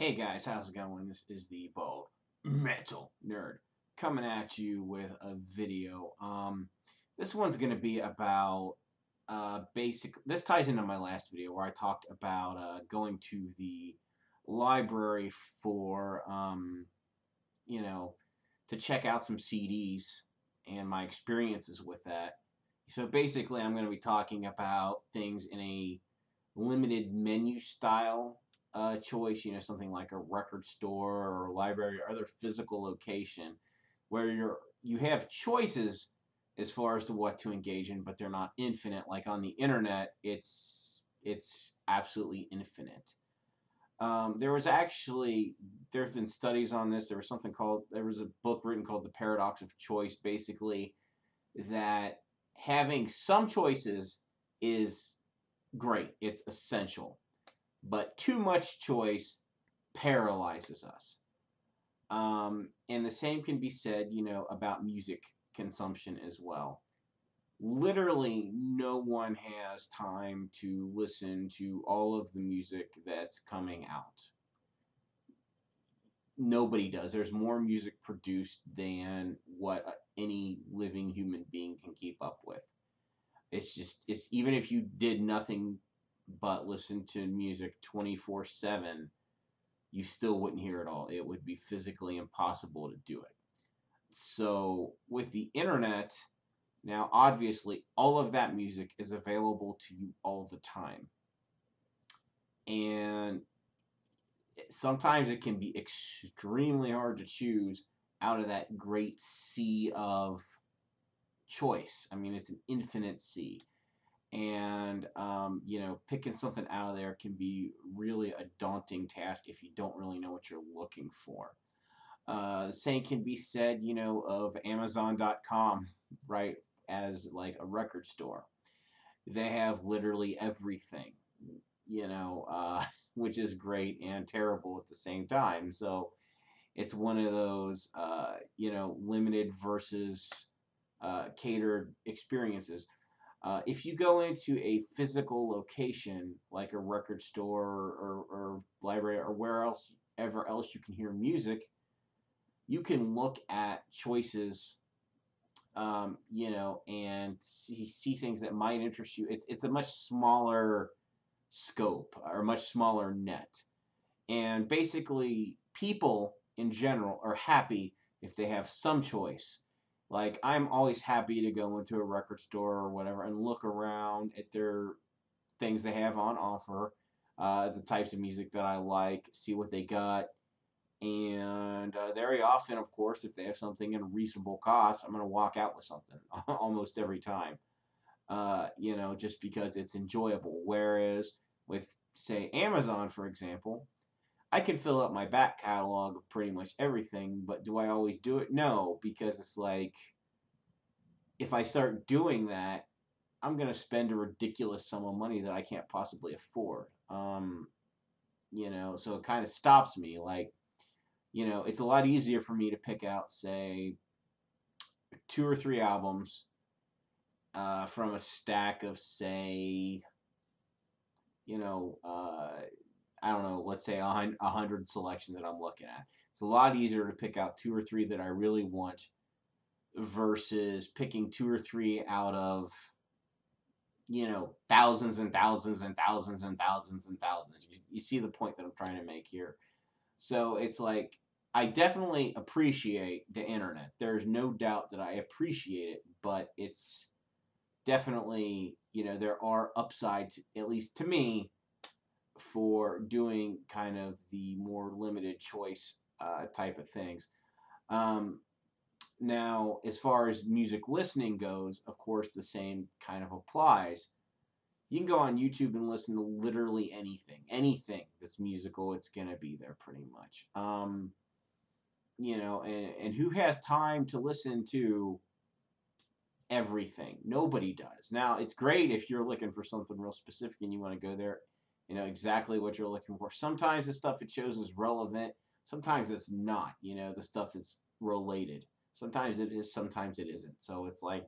Hey guys, how's it going? This is the Bald Metal Nerd coming at you with a video. Um, this one's going to be about uh, basic. This ties into my last video where I talked about uh, going to the library for, um, you know, to check out some CDs and my experiences with that. So basically, I'm going to be talking about things in a limited menu style uh, choice, you know, something like a record store or a library or other physical location where you're you have choices as far as to what to engage in, but they're not infinite. Like on the internet, it's it's absolutely infinite. Um, there was actually there have been studies on this. There was something called there was a book written called The Paradox of Choice, basically that having some choices is great. It's essential but too much choice paralyzes us. Um, and the same can be said, you know, about music consumption as well. Literally, no one has time to listen to all of the music that's coming out. Nobody does. There's more music produced than what any living human being can keep up with. It's just, it's even if you did nothing but listen to music 24 7, you still wouldn't hear it all. It would be physically impossible to do it. So, with the internet, now obviously all of that music is available to you all the time. And sometimes it can be extremely hard to choose out of that great sea of choice. I mean, it's an infinite sea and um, you know picking something out of there can be really a daunting task if you don't really know what you're looking for. Uh, the same can be said you know of amazon.com right as like a record store. They have literally everything you know uh, which is great and terrible at the same time. So it's one of those uh, you know limited versus uh, catered experiences uh, if you go into a physical location like a record store or, or library or where else ever else you can hear music, you can look at choices, um, you know, and see, see things that might interest you. It, it's a much smaller scope or much smaller net. And basically, people in general are happy if they have some choice like I'm always happy to go into a record store or whatever and look around at their things they have on offer, uh, the types of music that I like, see what they got. And uh, very often, of course, if they have something at a reasonable cost, I'm going to walk out with something almost every time. Uh, you know, just because it's enjoyable. Whereas with, say, Amazon, for example, I can fill up my back catalog of pretty much everything, but do I always do it? No, because it's like if I start doing that, I'm going to spend a ridiculous sum of money that I can't possibly afford. Um, you know, so it kind of stops me. Like, you know, it's a lot easier for me to pick out, say, two or three albums uh, from a stack of, say, you know, uh, I don't know, let's say a hundred selections that I'm looking at. It's a lot easier to pick out two or three that I really want versus picking two or three out of you know thousands and thousands and thousands and thousands and thousands. You, you see the point that I'm trying to make here. So it's like I definitely appreciate the internet. There's no doubt that I appreciate it, but it's definitely, you know, there are upsides, at least to me, for doing kind of the more limited choice uh, type of things. Um, now, as far as music listening goes, of course, the same kind of applies. You can go on YouTube and listen to literally anything. Anything that's musical, it's going to be there pretty much. Um, you know, and, and who has time to listen to everything? Nobody does. Now, it's great if you're looking for something real specific and you want to go there you know exactly what you're looking for. Sometimes the stuff it shows is relevant. Sometimes it's not. You know, the stuff is related. Sometimes it is. Sometimes it isn't. So it's like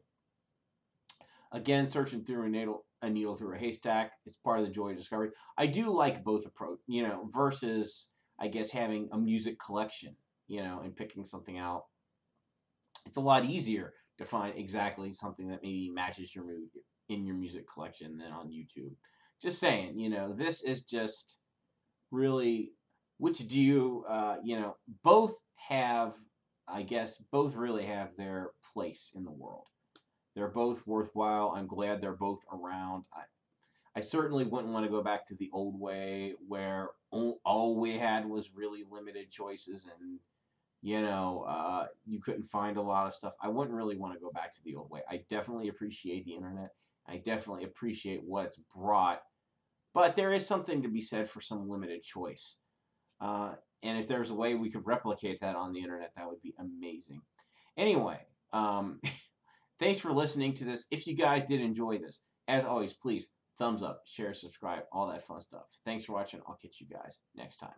again, searching through a needle, a needle through a haystack. It's part of the joy of discovery. I do like both approach. You know, versus I guess having a music collection, you know, and picking something out. It's a lot easier to find exactly something that maybe matches your mood in your music collection than on YouTube. Just saying, you know, this is just really which do you uh, you know both have I guess both really have their place in the world. They're both worthwhile. I'm glad they're both around. I, I certainly wouldn't want to go back to the old way where all we had was really limited choices and you know uh, you couldn't find a lot of stuff. I wouldn't really want to go back to the old way. I definitely appreciate the internet. I definitely appreciate what it's brought, but there is something to be said for some limited choice. Uh, and if there's a way we could replicate that on the internet, that would be amazing. Anyway, um, thanks for listening to this. If you guys did enjoy this, as always, please thumbs up, share, subscribe, all that fun stuff. Thanks for watching. I'll catch you guys next time.